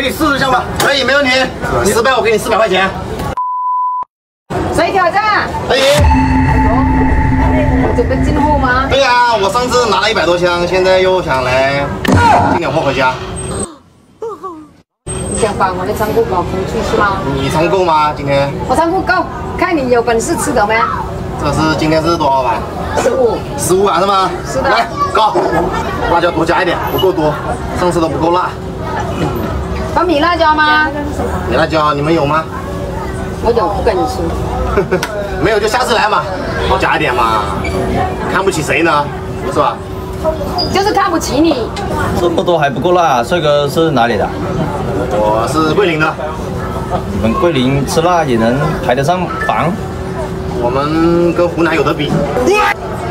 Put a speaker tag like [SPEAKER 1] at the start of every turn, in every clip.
[SPEAKER 1] 给你试试香吧。
[SPEAKER 2] 可以，没问题。十百我给你四百块钱。
[SPEAKER 3] 谁挑战？
[SPEAKER 2] 可以。
[SPEAKER 3] 我准备进货吗？
[SPEAKER 2] 对呀，我上次拿了一百多箱，现在又想来进点货回家。
[SPEAKER 3] 你想把我的仓库搞空去是吗？
[SPEAKER 2] 你仓够吗？今天？
[SPEAKER 3] 我仓库够，看你有本事吃的没？
[SPEAKER 2] 这是今天是多少碗？
[SPEAKER 3] 十五。
[SPEAKER 2] 十五碗是吗？
[SPEAKER 3] 是的。
[SPEAKER 2] 来，高，辣椒多加一点，不够多，上次都不够辣。
[SPEAKER 3] 放米辣椒吗？
[SPEAKER 2] 米辣椒你们有吗？
[SPEAKER 3] 我有，不跟你吃。
[SPEAKER 2] 没有就下次来嘛，多加一点嘛。看不起谁呢？是吧？
[SPEAKER 3] 就是看不起你。
[SPEAKER 4] 这么多还不够辣，帅哥是哪里的？
[SPEAKER 2] 我是桂林的。
[SPEAKER 4] 你们桂林吃辣也能排得上榜？
[SPEAKER 2] 我们跟湖南有得比。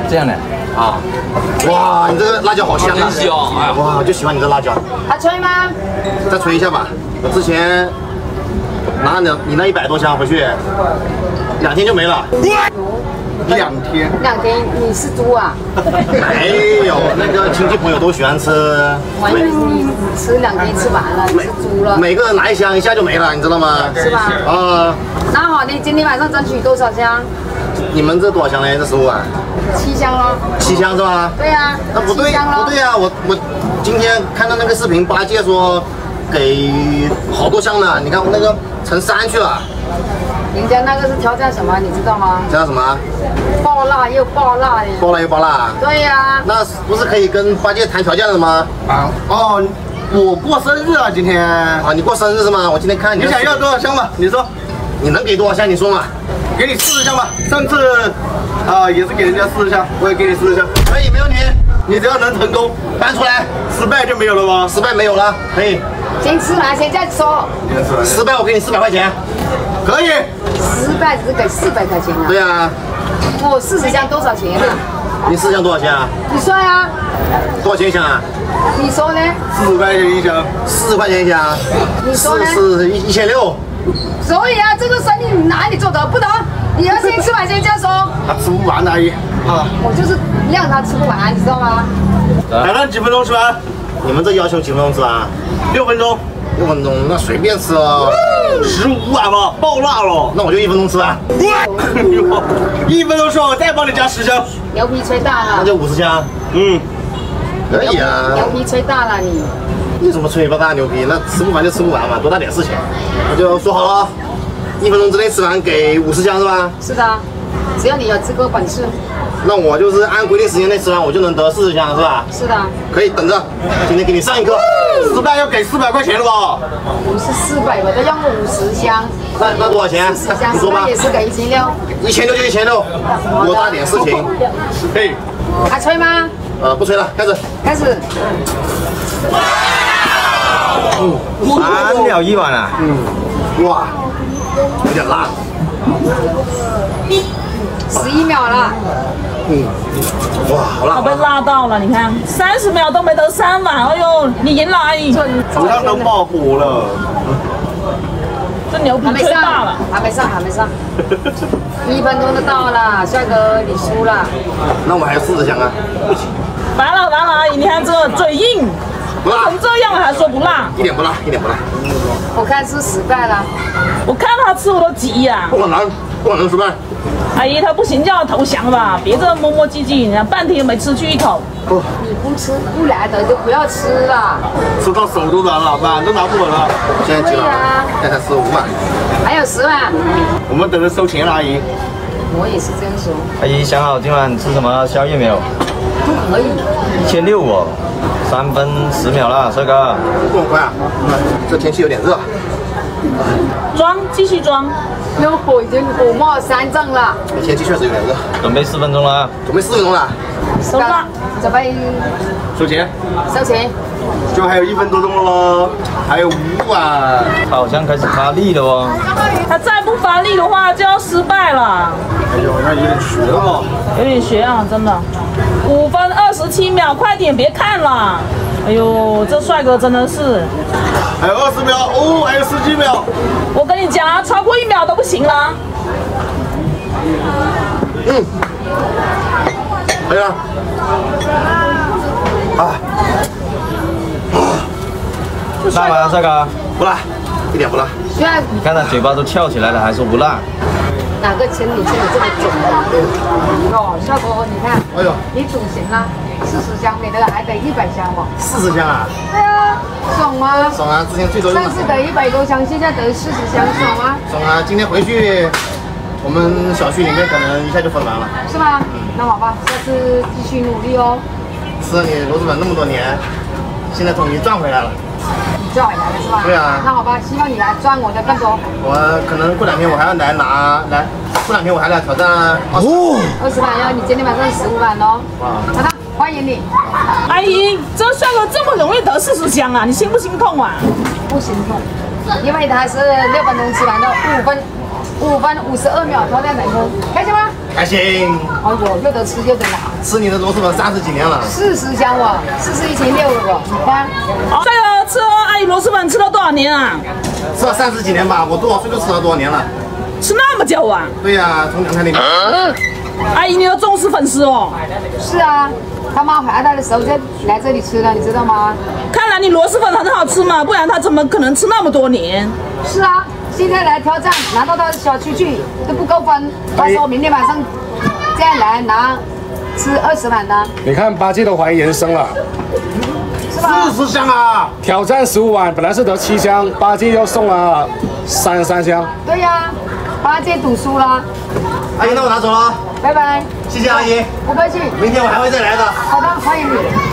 [SPEAKER 4] 这样的
[SPEAKER 2] 啊？哇，你这个辣椒好香啊！
[SPEAKER 4] 香，哎
[SPEAKER 2] 哇，就喜欢你这辣椒。
[SPEAKER 3] 还吹吗？
[SPEAKER 2] 再吹一下吧。我之前拿你你那一百多箱回去，两天就没了。两天？
[SPEAKER 3] 两天？你是猪啊？
[SPEAKER 2] 没有，那个亲戚朋友都喜欢吃。
[SPEAKER 3] 我以为你吃两天吃完了，你是猪了。
[SPEAKER 2] 每个人拿一箱，一下就没了，你知道吗？
[SPEAKER 3] 是吧？
[SPEAKER 2] 啊。
[SPEAKER 3] 那好，你今天晚上争取多少箱？
[SPEAKER 2] 你们这多少箱嘞？这十五碗？
[SPEAKER 3] 七箱喽。
[SPEAKER 2] 七箱是吧？
[SPEAKER 3] 对呀。
[SPEAKER 2] 那不对，不对呀！我我今天看到那个视频，八戒说给好多箱呢，你看我那个成三去了。
[SPEAKER 3] 人家那个是挑战什么，你知道吗？
[SPEAKER 2] 挑战什么？
[SPEAKER 3] 爆辣又爆辣的。
[SPEAKER 2] 爆辣又爆辣。
[SPEAKER 3] 对呀。
[SPEAKER 2] 那不是可以跟八戒谈条件了吗？
[SPEAKER 1] 啊哦，我过生日啊，今天。
[SPEAKER 2] 啊，你过生日是吗？我今天看
[SPEAKER 1] 你想要多少箱吧？你说。
[SPEAKER 2] 你能给多少箱？你说嘛。
[SPEAKER 1] 给你四十箱吧。上次啊也是给人家四十箱，我也给你四十箱。
[SPEAKER 2] 可以，没问题。
[SPEAKER 1] 你只要能成功
[SPEAKER 2] 搬出来，
[SPEAKER 1] 失败就没有了吗？
[SPEAKER 2] 失败没有了，可以。
[SPEAKER 3] 先吃完，先再说。
[SPEAKER 2] 失败我给你四百块钱。
[SPEAKER 1] 可以。
[SPEAKER 3] 失败只给四百块钱啊？
[SPEAKER 2] 对啊。
[SPEAKER 3] 我四十箱多少钱啊？
[SPEAKER 2] 你四十箱多少钱啊？
[SPEAKER 3] 你算啊。
[SPEAKER 2] 多少钱一箱啊？
[SPEAKER 3] 你说呢？
[SPEAKER 1] 四十块钱一箱。
[SPEAKER 2] 四十块钱一箱。
[SPEAKER 3] 你说呢？
[SPEAKER 2] 是一一千六。
[SPEAKER 3] 所以啊，这个生意哪里做得不得？你要先吃完先再说。
[SPEAKER 1] 他吃不完阿姨。
[SPEAKER 3] 啊。我就是让他吃不完，你知道吗？
[SPEAKER 1] 来了几分钟吃完？
[SPEAKER 2] 你们这要求几分钟吃完？
[SPEAKER 1] 六分钟。
[SPEAKER 2] 六分钟，那随便吃啊。
[SPEAKER 1] 十五碗吧，爆辣了。
[SPEAKER 2] 那我就一分钟吃完。
[SPEAKER 1] 一分钟吃完，我再帮你加十箱。
[SPEAKER 3] 牛皮吹大了。
[SPEAKER 2] 那就五十箱。
[SPEAKER 1] 嗯。
[SPEAKER 2] 可以啊。
[SPEAKER 3] 牛皮吹大了你。
[SPEAKER 2] 你怎么吹不大牛逼？那吃不完就吃不完嘛，多大点事情？那就说好了，一分钟之内吃完给五十箱是吧？
[SPEAKER 3] 是的，只要你有这个本事。
[SPEAKER 2] 那我就是按规定时间内吃完，我就能得四十箱是吧？
[SPEAKER 3] 是的。
[SPEAKER 2] 可以等着，今天给你上一课。
[SPEAKER 1] 失败要给四百块钱了吧？
[SPEAKER 3] 不是四百，我都要五十箱。
[SPEAKER 2] 那那多少钱？
[SPEAKER 3] 四十箱，
[SPEAKER 2] 你说吧。
[SPEAKER 3] 也是给一千六。
[SPEAKER 2] 一千六就一千六，多大点事情？
[SPEAKER 1] 可以。
[SPEAKER 3] 还吹吗？
[SPEAKER 2] 呃，不吹了，开始。
[SPEAKER 3] 开始。
[SPEAKER 4] 三秒一碗啊！
[SPEAKER 2] 嗯，哇，有点辣。
[SPEAKER 3] 十一秒了。
[SPEAKER 2] 嗯，哇，好辣！
[SPEAKER 5] 我被辣到了，你看，三十秒都没得三碗，哎呦，你赢了阿姨。
[SPEAKER 1] 马上都爆火了。
[SPEAKER 5] 这牛皮吹大了。
[SPEAKER 3] 还没上，还没上。一分钟就到了，帅哥，你输了。
[SPEAKER 2] 那我还要四十箱啊！
[SPEAKER 5] 不行完了完了，阿姨，你看这嘴硬。
[SPEAKER 2] 不辣，
[SPEAKER 5] 成这样了还说不辣？
[SPEAKER 2] 一点不辣，一点不辣。
[SPEAKER 3] 我看是失败了。
[SPEAKER 5] 我看他吃我都急呀。
[SPEAKER 2] 不可能，不可能失败。
[SPEAKER 5] 阿姨，他不行就要投降吧，别这磨磨唧唧，人半天没吃去一口。
[SPEAKER 3] 不，你不吃不来的就不要吃了。
[SPEAKER 1] 吃到手都软了，碗都拿不稳了。
[SPEAKER 2] 现在几碗？现在十五碗。
[SPEAKER 3] 还有十万。
[SPEAKER 1] 我们等着收钱了，阿姨。
[SPEAKER 3] 我也是这样说。
[SPEAKER 4] 阿姨想好今晚吃什么宵夜没有？
[SPEAKER 3] 不可以。
[SPEAKER 4] 一千六哦。三分十秒了，帅哥。
[SPEAKER 2] 这么快啊？这天气有点热。
[SPEAKER 5] 装，继续装。
[SPEAKER 3] 那火已经火冒三丈了。
[SPEAKER 2] 天气确实有点热。
[SPEAKER 4] 准备四分钟了啊。
[SPEAKER 2] 准备四分钟了。
[SPEAKER 5] 收了。
[SPEAKER 3] 准备。
[SPEAKER 1] 收钱。
[SPEAKER 3] 收钱。
[SPEAKER 1] 就还有一分多钟了，还有五碗。
[SPEAKER 4] 好像开始发力了哦。
[SPEAKER 5] 他再不发力的话，就要失败了。
[SPEAKER 1] 哎呦，那有点悬哦。
[SPEAKER 5] 有点悬啊，真的。五分二十七秒，快点，别看了。哎呦，这帅哥真的是。
[SPEAKER 1] 还有二十秒，哦，还有十几秒。
[SPEAKER 5] 我跟你讲啊，超过一秒都不行了。
[SPEAKER 2] 嗯。可以了。啊。
[SPEAKER 4] 上来了，帅哥。
[SPEAKER 2] 不辣，一点不辣。
[SPEAKER 4] 你看他嘴巴都翘起来了，还说不辣。
[SPEAKER 3] 哪个称你称的这么准的？哦，帅哥你看，
[SPEAKER 2] 哎呦，
[SPEAKER 3] 你煮行了，四十箱，每个还得一百箱哦。
[SPEAKER 2] 四十箱啊，
[SPEAKER 3] 对啊，爽吗？
[SPEAKER 2] 爽啊！之前最多用
[SPEAKER 3] 上次得一百多箱，现在得四十箱，爽吗？
[SPEAKER 2] 爽啊！今天回去，我们小区里面可能一下就分完了。
[SPEAKER 3] 是吗？那好吧，下次继续努力哦。
[SPEAKER 2] 吃了你螺蛳粉那么多年，现在终于赚回来了。
[SPEAKER 3] 你赚回来了是吧？
[SPEAKER 2] 对啊
[SPEAKER 3] 那好吧，希望你来赚我的更多。
[SPEAKER 2] 我可能过两天我还要来拿来，过两天我还来挑战二十。
[SPEAKER 3] 二十万要，你今天晚上十五万哦。
[SPEAKER 2] 哇
[SPEAKER 3] 好的，欢迎你。
[SPEAKER 5] 阿姨，这帅哥这么容易得四十箱啊？你心不心痛啊？
[SPEAKER 3] 不心痛，因为他是六分钟吃完的，五分五分五十二秒挑战成功，开心吗？
[SPEAKER 2] 开心！
[SPEAKER 3] 哎呦，又得吃又得拿，
[SPEAKER 2] 吃你的螺蛳粉三十几年了，
[SPEAKER 3] 四十箱哦，四十一千六了不？你看，
[SPEAKER 5] 帅哥吃阿姨螺蛳粉吃了多少年啊？
[SPEAKER 2] 吃了三十几年吧，我多少岁就吃了多少年了。
[SPEAKER 5] 吃那么久啊？
[SPEAKER 2] 对呀、从两台里面。
[SPEAKER 5] 阿姨，你有忠实粉丝哦。
[SPEAKER 3] 是啊，他妈怀他的时候就来这里吃了，你知道吗？
[SPEAKER 5] 看来你螺蛳粉很好吃嘛，不然他怎么可能吃那么多年？
[SPEAKER 3] 是啊，今天来挑战，拿到他的小区去都不够分，他说明天晚上再来拿吃二十碗的，
[SPEAKER 6] 你看八戒都怀疑人生了，
[SPEAKER 3] 是吧？
[SPEAKER 2] 四十箱啊！
[SPEAKER 6] 挑战十五碗，本来是得七箱，八戒又送了三十三箱。
[SPEAKER 3] 对呀、八戒赌输了，
[SPEAKER 2] 阿姨，那我拿走了，
[SPEAKER 3] 拜拜，
[SPEAKER 2] 谢谢阿姨，
[SPEAKER 3] 不客气。
[SPEAKER 2] 明天我还会再来的。
[SPEAKER 3] 好的，欢迎你。